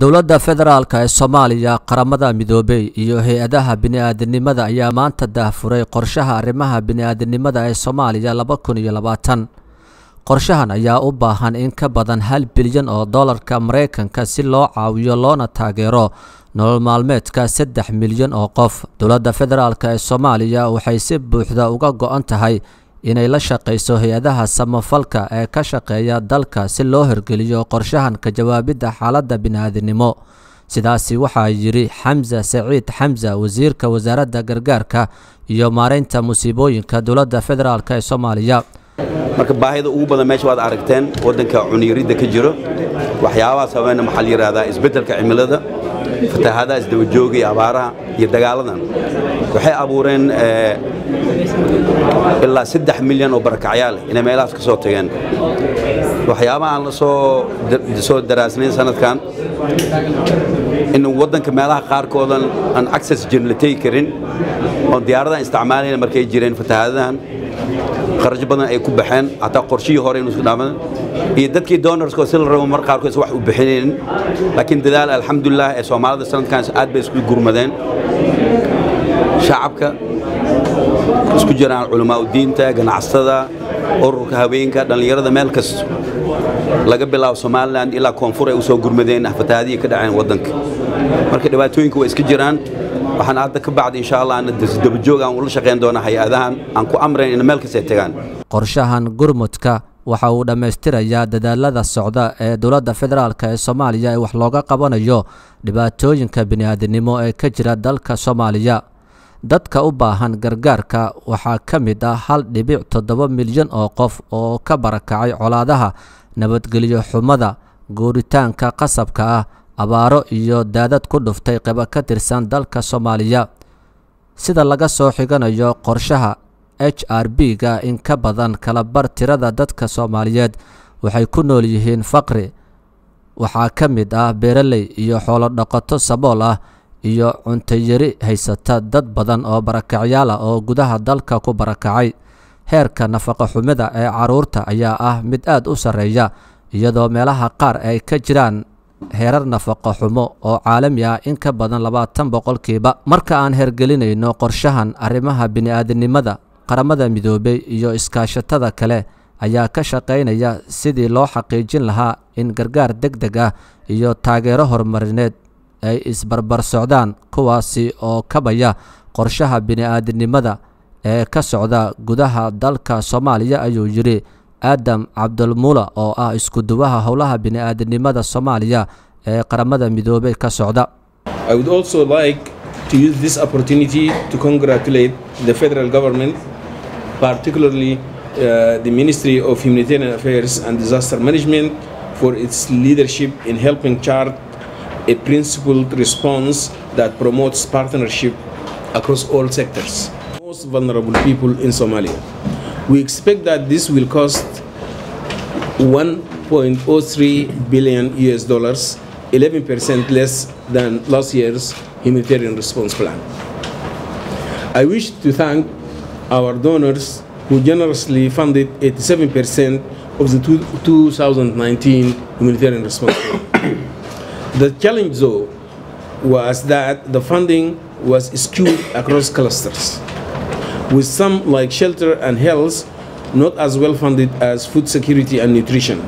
dowladda federaalk ee soomaaliya qaramada midoobey iyo hay'adaha bini-aadanimada ayaa maanta daahfuray qorshaha arrimaha bini-aadanimada ee soomaaliya laba kun iyo labaatan qorshahan ayaa u baahan in ka badan hal bilyan oo dollarka maraykanka si loo caawiyo loona taageero nolol maalmeedka saddex milyan oo qof. Dowladda federaalk ee soomaaliya waxay si buuxda uga go-an tahay inay la shaqayso hay'adaha samafalka ee ka shaqeeya dalka si loo hirgeliyo qorshahan ka jawaabidda xaaladda bini-aadinimo sidaasi waxaa yidhi xamse saciid xamse wasiirka wasaaradda gargaarka iyo maareynta musiibooyinka dowladda federaalk ee soomaaliya. Marka baahida ugu badan meesha waad aragteen waddanka cuniyuridda ka jiro waxyaabaha sabayna maxaa la yidhahdaa isbeddelka cimilada fatahaadaha isdabajooga iyo abaaraha iyo dagaaladan waxay abuureen ilaa saddex milyan oo barakacyaal inay meelahaas ka soo tageen waxyaabaha aan la soo daraasnayn sanadkan in waddanka meelaha qaarkoodan aan access jin la tegi karin oon diyaaradahan isticmaalayna markay jireen fatahaadahan kharash badan ay ku baxeen hataa qorshihii hore inu isku dhaaman. Iyo dadkii donorska si la rabo mar qaarkood wax u bixinaynin laakiin dadaal alxamdulilah ee soomaalida sanadkan aad bay isku gurmadeen. Shacabka isku jiraan culamaauddiinta ganacsatada ururka haweenka dhallinyarada meel kasta laga bilaabo somalilan ilaa koonfur ay u gurmadeen fatahaadihii ka dhaceen waddanka. Marka dhibaatooyinka waa iska jiraan waxaan hadda ka bacda insha allah ana dabajoog aan ula shaqayn doonaa hay'adahan. Aan ku amrayn in meel kasta ay tagaan. Qorshahan gurmudka waxa uu dhammaystirayaa dadaalada socda ee dowladda federaalk ee soomaaliya ee wax looga qabanayo dhibaatooyinka bini-aadinimo ee ka jira dalka soomaaliya. Dadka u baahan gargaarka waxaa ka mid ah hal dhibic toddoba milyan oo qof oo ka barakacay colaadaha nabadgelyo xumada guuritaanka qasabka ah abaaro iyo daadad ku dhuftay qeybo ka tirsan dalka soomaaliya. Sida laga soo xiganayo qorshaha h r b ga in ka badan kala bar tirada dadka soomaaliyeed waxay ku nool yihiin faqri. Waxaa ka mid ah beeraley iyo xoolo dhaqato sabool ah iyo cuntayari haysata dad badan oo barakacyaal ah oo gudaha dalka ku barakacay. Heerka nafaqo xumida ee carruurta ayaa ah mid aad u sarreeya iyadoo meelaha qaar ay ka jiraan heerar nafaqo xumo oo caalami ah in ka badan labaatan boqolkiiba. Marka aan hergelinayno qorshahan arrimaha bini-aadinimada qaramada midoobey iyo iskaashatada kale ayaa ka shaqaynaya sidii loo xaqiijin lahaa in gargaar deg deg ah iyo taageero horumarineed ay isbarbar socdaan kuwaasi oo kabaya qorshaha bini-aadinimada ee ka socda gudaha dalka soomaaliya ayuu yidhi aadam cabdulmula oo ah iskuduwaha howlaha bini-aadinimada soomaaliya ee qaramada midoobey ka socda We expect that this will cost 1.03 billion US dollars, 11% less than last year's humanitarian response plan. I wish to thank our donors who generously funded 87% of the 2019 humanitarian response plan. the challenge, though, was that the funding was skewed across clusters with some like shelter and health not as well funded as food security and nutrition,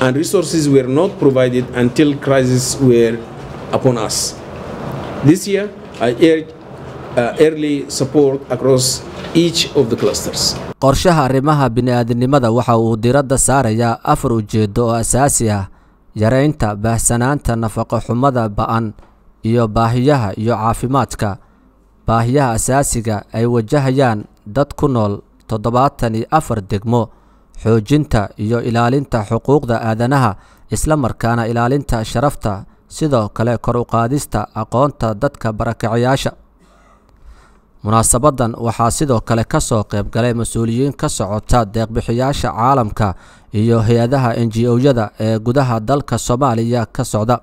and resources were not provided until crises were upon us. This year, I urge uh, early support across each of the clusters. qorshaha arrimaha bini-aadinimada waxa uu diradda saarayaa afar ujeeddo oo asaasi ah yareynta baahsanaanta nafaqo xumada ba'an iyo baahiyaha iyo caafimaadka baahiyaha asaasiga ay wajahayaan dad ku nool toddobaatan iyo afar degmo xoojinta iyo ilaalinta xuquuqda aadanaha isla markaana ilaalinta sharafta sidoo kale kor u qaadista aqoonta dadka barakacayaasha. Munaasabadan waxaa sidoo kale ka soo qayb galay mas'uuliyiin ka socota deeqbixiyaasha caalamka iyo hay'adaha n g o-yada ee gudaha dalka soomaaliya ka socda